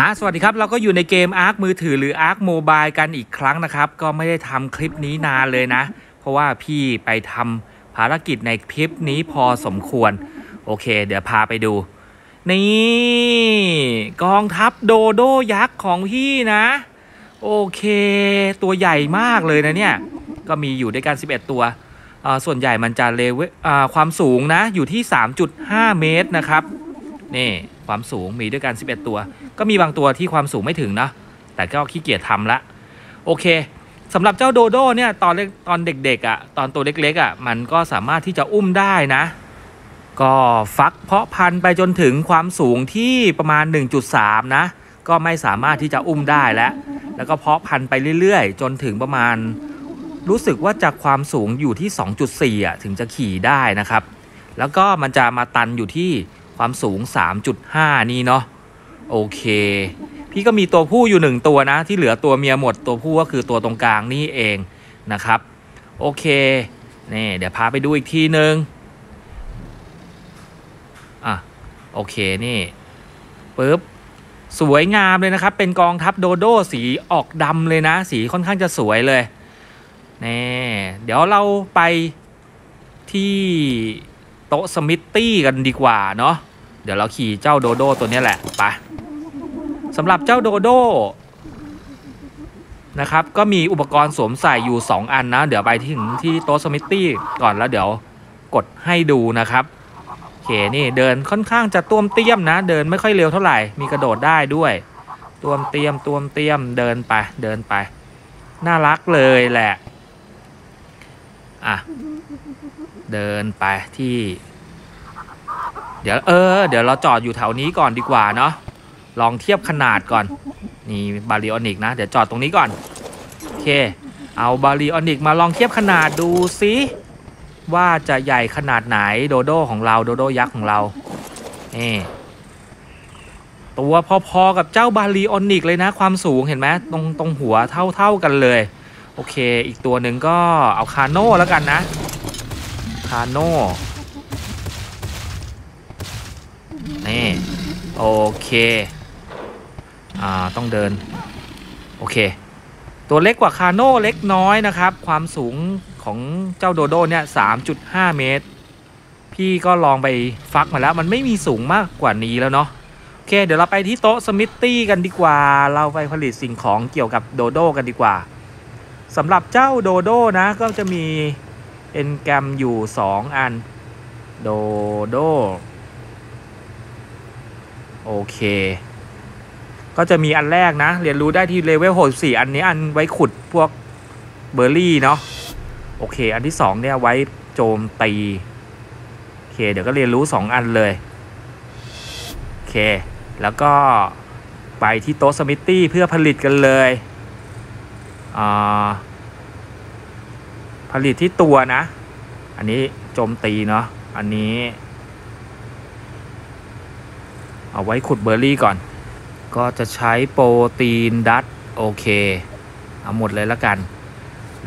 อะสวัสดีครับ เราก็อยู่ในเกม Ark มือถือหรือ Ark Mobile กันอีกครั้งนะครับ ก็ไม่ได้ทำคลิปนี้นานเลยนะ เพราะว่าพี่ไปทำภารกิจในคลิปนี้พอสมควร โอเค เดี๋ยวพาไปดู นี่ กองทัพโดโดยักษ์ของพี่นะ โอเค ตัวใหญ่มากเลยนะเนี่ย ก็มีอยู่ด้วยกัน 11 ตัว ส่วนใหญ่มันจะเลเวลความสูงนะ อยู่ที่ 3.5 เมตรนะครับ นี่ความสูงมีด้วยกัน 11 ตัว ก็มีบางตัวที่ความสูงไม่ถึงนะ แต่ก็ขี้เกียจทำละ โอเคสำหรับเจ้าโดโดเนี่ยตอนเล็กตอนเด็กๆอะ่ะตอนตัวเล็กๆอะ่ะมันก็สามารถที่จะอุ้มได้นะ ก็ฟักเพาะพันธุ์ไปจนถึงความสูงที่ประมาณ 1.3 นะ ก็ไม่สามารถที่จะอุ้มได้แล้ว แล้วก็เพาะพันธุ์ไปเรื่อยๆ จนถึงประมาณ รู้สึกว่าจากความสูงอยู่ที่ 2.4อะถึงจะขี่ได้นะครับ แล้วก็มันจะมาตันอยู่ที่ ความสูง 3.5 นี่เนาะโอเค พี่ก็มีตัวผู้อยู่หนึ่งตัวนะ ที่เหลือตัวเมียหมดตัวผู้ก็คือตัวตรงกลางนี่เองนะครับ โอเคนี่เดี๋ยวพาไปดูอีกทีนึงอะโอเคนี่ปึ๊บสวยงามเลยนะครับ เป็นกองทัพโดโดสีออกดำเลยนะ สีค่อนข้างจะสวยเลยนี่เดี๋ยวเราไปที่โต๊ะสมิธตี้กันดีกว่าเนาะ เดี๋ยวเราขี่เจ้าโดโดตัวนี้แหละไปสำหรับเจ้าโดโดนะครับก็มีอุปกรณ์สวมใส่อยู่ 2 อันนะ เดี๋ยวไปถึงที่โต๊ะสมิธตี้ก่อนแล้วเดี๋ยวกดให้ดูนะครับโอเคนี่เดินค่อนข้างจะต้วมเตี้ยมนะ เดินไม่ค่อยเร็วเท่าไหร่มีกระโดดได้ด้วยต้วมเตี้ยมต้วมเตี้ยมเดินไปเดินไป น่ารักเลยแหละอะเดินไปที่ เดี๋ยวเออ เดี๋ยวเราจอดอยู่แถวนี้ก่อนดีกว่าเนาะลองเทียบขนาดก่อน นี่ Baryonyx นะ เดี๋ยวจอดตรงนี้ก่อน โอเค เอา Baryonyx มาลองเทียบขนาดดูซิว่าจะใหญ่ขนาดไหนโดโดของเราโดโดยักษ์ของเรานี่ตัวพอๆกับเจ้าบาริออนิกเลยนะ ความสูงเห็นไหมตรงตรงหัวเท่าๆกันเลย โอเค อีกตัวหนึ่งก็เอาคาโน่แล้วกันนะ คาโน่ นี่โอเคอ่าต้องเดิน โอเค ตัวเล็กกว่าคาโน่เล็กน้อยนะครับ ความสูงของเจ้าโดโดเนี่ย3.5 เมตร พี่ก็ลองไปฟักมาแล้ว มันไม่มีสูงมากกว่านี้แล้วเนาะโอเค เดี๋ยวเราไปที่โต๊ะสมิธตี้กันดีกว่า เราไปผลิตสิ่งของเกี่ยวกับโดโดกันดีกว่าสำหรับเจ้าโดโดนะ ก็จะมีเอนแกรมอยู่ 2 อัน โดโด โอเค ก็จะมีอันแรกนะ เรียนรู้ได้ที่เลเวล64อันนี้อันไว้ขุดพวกเบอร์รี่เนาะโอเค อันที่2เนี่ยไว้โจมตีโอเค เดี๋ยวก็เรียนรู้2อันเลยโอเค แล้วก็ไปที่โต๊ะสมิธตี้เพื่อผลิตกันเลยอ่าผลิตที่ตัวนะ อันนี้โจมตีเนาะอันนี้ เอาไว้ขุดเบอร์รี่ก่อน ก็จะใช้โปรตีนดัตโอเค เอาหมดเลยละกัน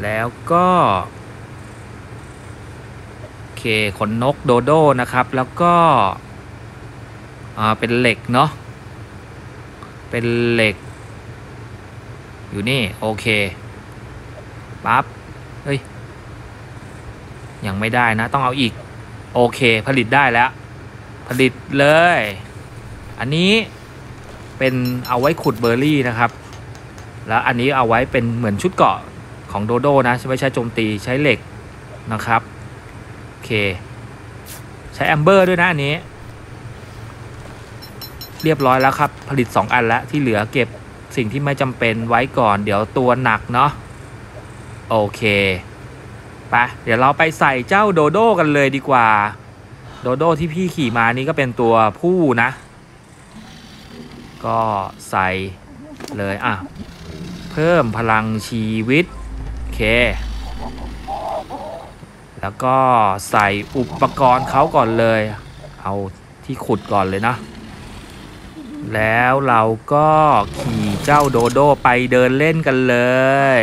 แล้วก็โอเคขนนกโดโดนะครับ แล้วก็เป็นเหล็กเนาะเป็นเหล็ก อยู่นี่ โอเคปั๊บเฮ้ย ยังไม่ได้นะ ต้องเอาอีก โอเค ผลิตได้แล้ว ผลิตเลย อันนี้เป็นเอาไว้ขุดเบอร์รี่นะครับ แล้วอันนี้เอาไว้เป็นเหมือนชุดเกาะของโดโดนะไม่ใช้โจมตีใช้เหล็กนะครับโอเค ใช้แอมเบอร์ด้วยนะอันนี้ เรียบร้อยแล้วครับ ผลิต 2 อันแล้วที่เหลือเก็บสิ่งที่ไม่จำเป็นไว้ก่อน เดี๋ยวตัวหนักเนาะโอเคไปเดี๋ยวเราไปใส่เจ้าโดโดกันเลยดีกว่า โดโดที่พี่ขี่มานี่ก็เป็นตัวผู้นะ ก็ใส่เลยอะ เพิ่มพลังชีวิต โอเค แล้วก็ใส่อุปกรณ์เขาก่อนเลย เอาที่ขุดก่อนเลยนะ แล้วเราก็ขี่เจ้าโดโดไปเดินเล่นกันเลย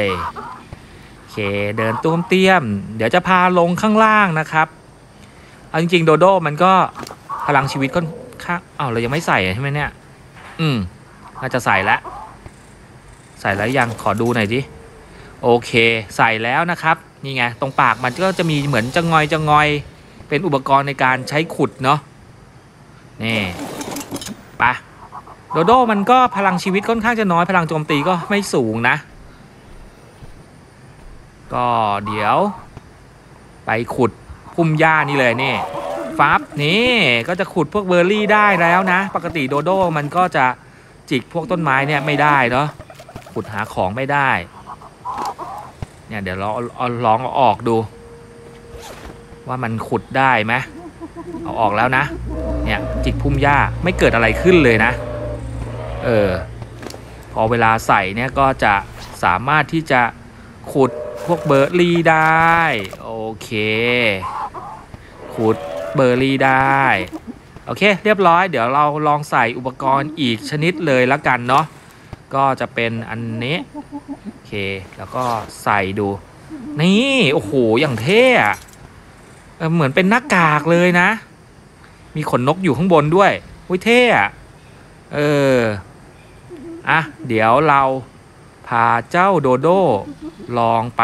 โอเคเดินตุ้มเตี้ยม เดี๋ยวจะพาลงข้างล่างนะครับเอาจริงๆโดโดมันก็พลังชีวิตค่อนข้าอ้าวเรายังไม่ใส่ใช่ไหมเนี่ย อืม น่าจะใส่แล้วใส่แล้วยังขอดูหน่อยดิโอเค ใส่แล้วนะครับ นี่ไง ตรงปากมันก็จะมีเหมือนจะงอยจะงอย เป็นอุปกรณ์ในการใช้ขุดเนาะนี่ปะโดโดมันก็พลังชีวิตค่อนข้างจะน้อยพลังโจมตีก็ไม่สูงนะ ก็เดี๋ยว ไปขุดพุ่มหญ้านี่เลยนี่ ฟับนี่ก็จะขุดพวกเบอร์รี่ได้แล้วนะ ปกติโดโดมันก็จะจิกพวกต้นไม้เนี่ยไม่ได้เนาะขุดหาของไม่ได้ เนี่ยเดี๋ยวเราเอาลองเอาออกดู ว่ามันขุดได้ไหมเอาออกแล้วนะ เนี่ยจิกพุ่มหญ้าไม่เกิดอะไรขึ้นเลยนะ เออพอเวลาใส่เนี่ยก็จะสามารถที่จะขุดพวกเบอร์รี่ได้ โอเค ขุด เบอร์รี่ได้ โอเค เรียบร้อย เดี๋ยวเราลองใส่อุปกรณ์อีกชนิดเลยแล้วกันเนาะก็จะเป็นอันนี้โอเค แล้วก็ใส่ดู นี่โอ้โหอย่างเท่อะเออเหมือนเป็นหน้ากากเลยนะ มีขนนกอยู่ข้างบนด้วยอุ้ยเท่อะเอออะเดี๋ยวเราพาเจ้าโดโดลองไป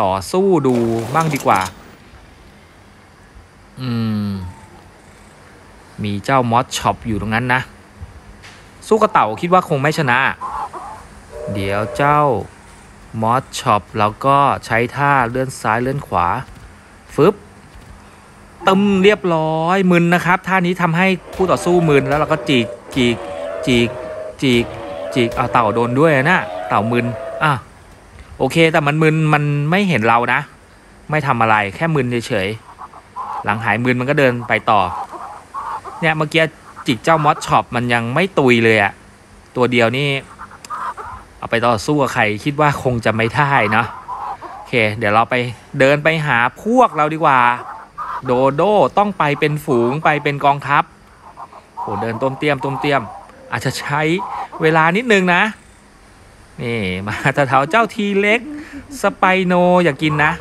ต่อสู้ดูบ้างดีกว่า อืม มีเจ้ามอสช็อปอยู่ตรงนั้นนะ สู้กระเต่าคิดว่าคงไม่ชนะ เดี๋ยวเจ้ามอสช็อปเราก็ใช้ท่าเลื่อนซ้ายเลื่อนขวา ฟึบตึมเรียบร้อยมึนนะครับ ท่านี้ทำให้คู่ต่อสู้มึนแล้วเราก็จีกจีกจีกจีกจีกเอาเต่าโดนด้วยนะเต่ามึนอะโอเคแต่มันมึนมันไม่เห็นเรานะ ไม่ทำอะไรแค่มึนเฉยๆ หลังหายมึนมันก็เดินไปต่อ เนี่ยเมื่อกี้จิกเจ้ามอสช็อปมันยังไม่ตุยเลยอะตัวเดียวนี่ เอาไปต่อสู้กับใครคิดว่าคงจะไม่ได้เนาะโอเค เดี๋ยวเราไปเดินไปหาพวกเราดีกว่า โดโดต้องไปเป็นฝูงไปเป็นกองทัพโหเดินต้มเตียมต้มเตียม อาจจะใช้เวลานิดนึงนะนี่มาแถวเจ้าทีเล็ก สไปโนอย่ากกินนะ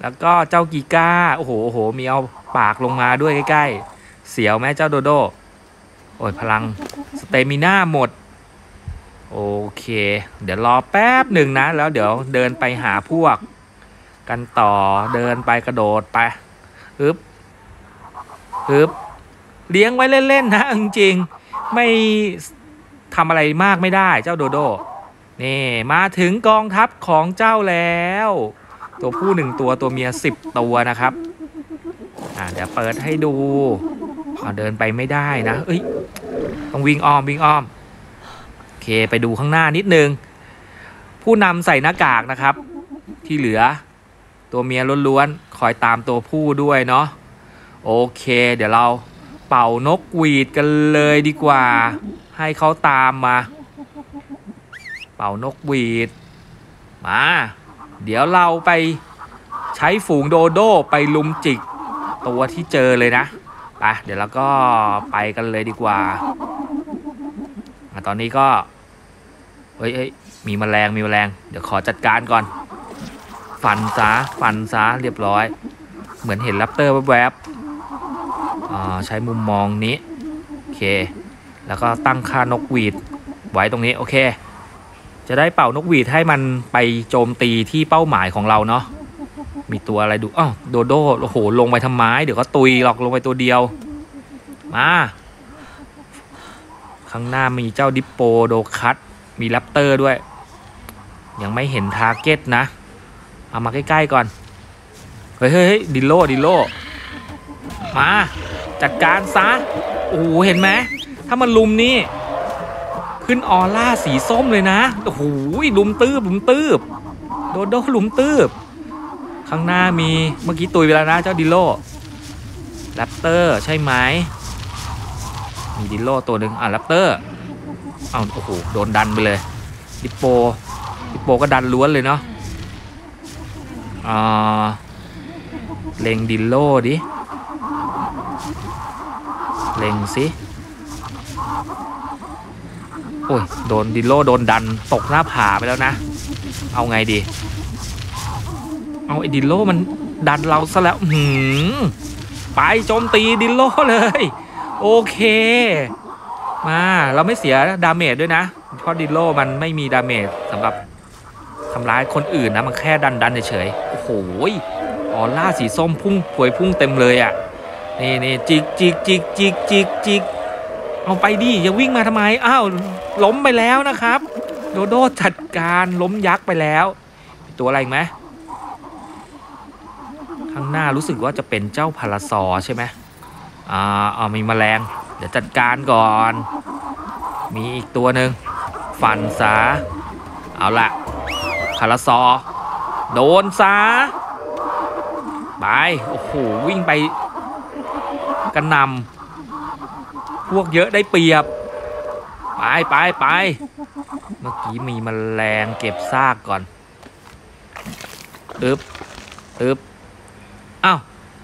แล้วก็เจ้ากีก้า โอ้โหโอ้โห มีเอาปากลงมาด้วยใกล้ๆ เสียวไหมเจ้าโดโด โอ้ยพลัง สเตมิน่าหมด โอเค เดี๋ยวรอแป๊บหนึ่งนะ แล้วเดี๋ยวเดินไปหาพวก กันต่อ เดินไปกระโดดไปฮึบฮึบเลี้ยงไว้เล่น ๆ นะ จริงๆ ไม่ทำอะไรมากไม่ได้เจ้าโดโด นี่ มาถึงกองทัพของเจ้าแล้ว ตัวผู้หนึ่งตัวตัวเมียสิบตัวนะครับ อ่าเดี๋ยวเปิดให้ดูเอาเดินไปไม่ได้นะ เอ้ย ต้องวิ่งอ้อมวิ่งอ้อม โอเคไปดูข้างหน้านิดนึง ผู้นำใส่หน้ากากนะครับ ที่เหลือ ตัวเมียล้วนๆ คอยตามตัวผู้ด้วยเนาะ โอเค เดี๋ยวเราเป่านกหวีดกันเลยดีกว่า ให้เขาตามมา เป่านกหวีด มา เดี๋ยวเราไปใช้ฝูงโดโดไปลุมจิกตัวที่เจอเลยนะไปเดี๋ยวเราก็ไปกันเลยดีกว่าอตอนนี้ก็เฮ้ยเฮ้ยมีแมลงมีแมลง เดี๋ยวขอจัดการก่อน ฟันซะฟันซะเรียบร้อย เหมือนเห็นแรปเตอร์แวบๆใช้มุมมองนี้ โอเค แล้วก็ตั้งค่านกหวีดไว้ตรงนี้ โอเค จะได้เป่านกหวีดให้มันไปโจมตีที่เป้าหมายของเราเนาะมีตัวอะไรดูอ้าวโดโดโอ้โหลงไปทำไมเดี๋ยวก็ตุยหรอกลงไปตัวเดียว มาข้างหน้ามีเจ้า Diplodocus มี raptor ด้วย ยังไม่เห็น target นะ เอามาใกล้ๆก่อน เฮ้ยเฮ้ยดิโลดิโลมา จัดการซะโอ้โหเห็นไหมถ้ามันลุมนี่ ขึ้นออร่าสีส้มเลยนะโอ้โหลุมตืบลุมตืบโดโดลุมตืบ ข้างหน้ามีเมื่อกี้ตุยไปแล้วนะเจ้าดิโล raptor ใช่ไหมมีดิโลตัวหนึ่งอะ raptor เอาโอ้โหโดนดันไปเลยดิโปดิโปก็ดันล้วนเลยเนาะอ่าเล็งดิโลดิเล็งสิ โอ้ยโดนดิโลโดนดันตกหน้าผาไปแล้วนะ เอาไงดี เอาไอ้ดิโลมันดันเราซะแล้วหืมไปโจมตีดิโลเลย โอเค มาเราไม่เสีย damage ด้วยนะ เพราะดิโลมันไม่มี damage สำหรับทำร้ายคนอื่นนะมันแค่ดันดันเฉยๆโอ้โหออร่าสีส้มพุ่งพวยพุ่งเต็มเลยอะ่ะนี่นี่จิกจิกจิกจิกจิกจิกเอาไปดิอย่าวิ่งมาทำไม อ้าว ล้มไปแล้วนะครับ โดโดจัดการล้มยักษ์ไปแล้ว ตัวอะไรไหมข้างหน้ารู้สึกว่าจะเป็นเจ้า Parasaur ใช่ไหมอ่าเอามีแมลง เดี๋ยวจัดการก่อน มีอีกตัวหนึ่งฟันซาเอาละพาราซอ โดนซาไปโอ้โหวิ่งไปกันนำพวกเยอะได้เปรียบ ไปไปไปเมื่อกี้มีมแมลงเก็บซากก่อนอึบอึบอ้าว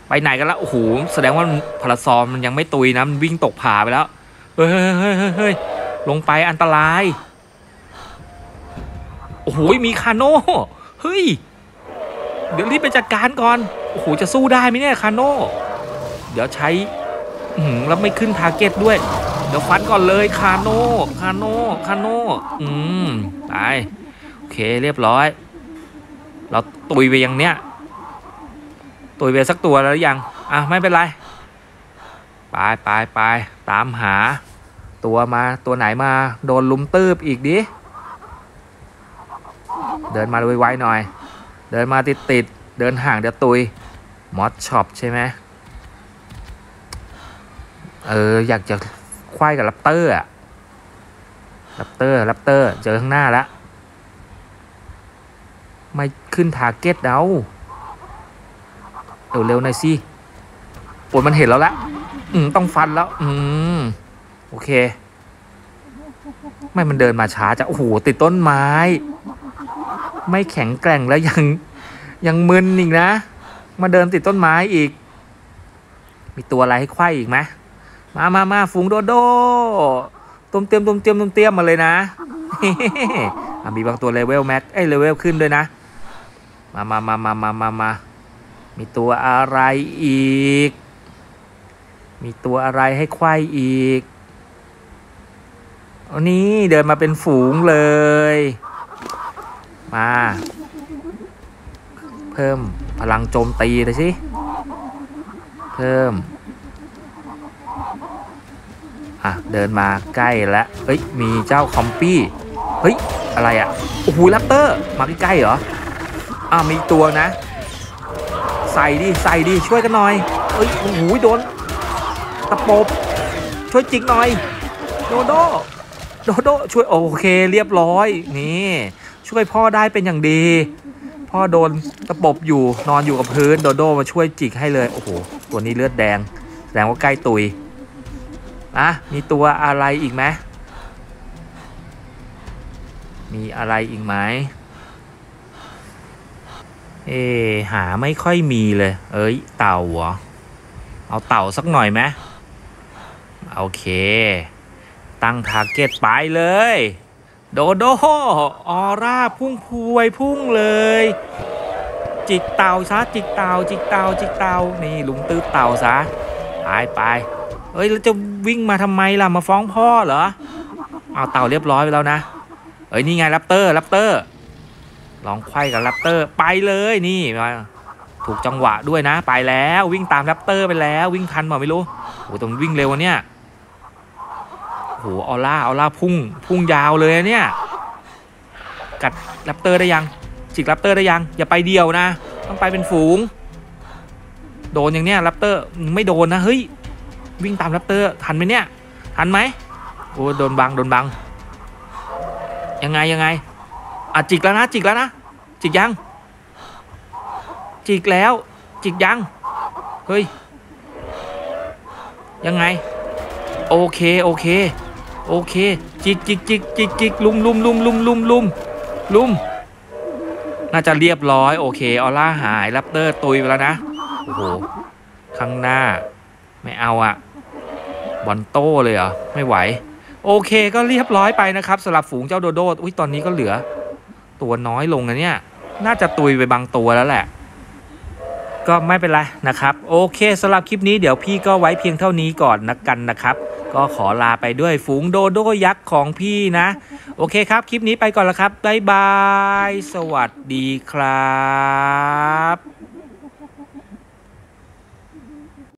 ไปไหนกันล้วโอ้โหแสดงว่า Parasaur มันยังไม่ตุยนะมันวิ่งตกผาไปแล้วเฮ้ยเฮ้ยเฮ้ยเฮ้ยลงไปอันตรายโอ้โหมี Carno เฮ้ยเดี๋ยวรีบไปจัดการก่อนโอ้โหจะสู้ได้ไหมเนี่ย Carno เดี๋ยวใช้แล้วไม่ขึ้น target ด้วย เดี๋ยวฟันก่อนเลย Carno Carno Carno อืมไปโอเคเรียบร้อย เราตุยไปยังเนี้ยตุยไปสักตัวแล้วยังอะไม่เป็นไรไปไปไปตามหา ตัวมาตัวไหนมาโดนลุมตืบอีกดิเดินมาไวๆหน่อย เดินมาติดติดเดินห่างเดี๋ยวตุย Moschops ใช่ไหมเอออยากจะ ไฝว้กับ Raptor อะRaptor Raptor เจอข้างหน้าแล้วไม่ขึ้น target เอาเร็วๆหน่อยสิพวกมันเห็นแล้วละอืมต้องฟันแล้ว อืมโอเค ไม่มันเดินมาช้าจะโอ้โหติดต้นไม้ ไม่แข็งแกร่งแล้วยังยังมึนอีกนะ มาเดินติดต้นไม้อีก มีตัวอะไรให้ไฝว้อีกไหม มามามาฝูงโดโดตุ้มเตียมตุ้มเตียมตุ้มเตียมมาเลยนะมีบางตัวเลเวลแม็กเอ้เลเวลขึ้นด้วยนะ มามามามามามามามีตัวอะไรอีก มีตัวอะไรให้ควายอีกอันนี้เดินมาเป็นฝูงเลย มา เพิ่มพลังโจมตีเลยสิ เพิ่ม อะเดินมาใกล้แล้วเฮ้ยมีเจ้า Compy เฮ้ยอะไรอะโอ้โห Raptor มาใกล้ๆเหรออ้าวมีตัวนะ ใส่ดิใส่ดิช่วยกันหน่อยเฮ้ยโอ้โหโดนตะปบช่วยจิกหน่อยโดโดโดโดช่วยโอเคเรียบร้อยนี่ช่วยพ่อได้เป็นอย่างดี พ่อโดนตะปบอยู่นอนอยู่กับพื้นโดโดมาช่วยจิกให้เลยโอ้โหตัวนี้เลือดแดงแสดงว่าใกล้ตุย อะมีตัวอะไรอีกไหมมีอะไรอีกไหมเอหาไม่ค่อยมีเลย เอ้ย เต่าเหรอ เอาเต่าสักหน่อยไหมโอเค ตั้งทาร์เก็ตไปเลย โดโดออร่าพุ่งพวยพุ่งเลย จิกเต่าซะจิกเต่าจิกเต่าจิกเต่านี่ลุมตื้บเต่าซะไปไป เอ้ยแล้วจะวิ่งมาทำไมล่ะมาฟ้องพ่อเหรอเอาเต่าเรียบร้อยไปแล้วนะเอ้ยนี่ไง Raptor Raptor ลองไฝว้กับ Raptor ไปเลยนี่มาถูกจังหวะด้วยนะ ไปแล้ววิ่งตาม Raptor ไปแล้ว วิ่งทันป่าวไม่รู้โอ้ตรงวิ่งเร็วเนี่ยโหออร่าออร่าพุ่งพุ่งยาวเลยเนี่ยกัด Raptor ได้ยังจิก Raptor ได้ยังอย่าไปเดี่ยวนะ ต้องไปเป็นฝูง โดนอย่างเนี้ย Raptor ไม่โดนนะเฮ้ย วิ่งตาม Raptor ทันไหมเนี่ยทันไหมโอ้โดนบังโดนบัง ยังไงยังไงอะจิกแล้วนะจิกแล้วนะจิกยัง จิกแล้ว จิกยัง เฮ้ย ยังไง โอเคโอเค โอเค จิกจิกจิกจิกจิกลุมลุมลุมลุมลุมลุมลุมน่าจะเรียบร้อยโอเคออร่าหาย Raptor ตุยไปแล้วนะ โอ้โหข้างหน้า ไม่เอาอะ Bronto เลยเหรอไม่ไหว โอเคก็เรียบร้อยไปนะครับสำหรับฝูงเจ้าโดโดอุ้ยตอนนี้ก็เหลือ ตัวน้อยลงนะเนี่ย น่าจะตุยไปบางตัวแล้วแหละ ก็ไม่เป็นไรนะครับ โอเคสำหรับคลิปนี้เดี๋ยวพี่ก็ไว้เพียงเท่านี้ก่อนนะกันนะครับ ก็ขอลาไปด้วยฝูงโดโดยักษ์ของพี่นะ โอเคครับ คลิปนี้ไปก่อนละครับบ๊ายบาย สวัสดีครับ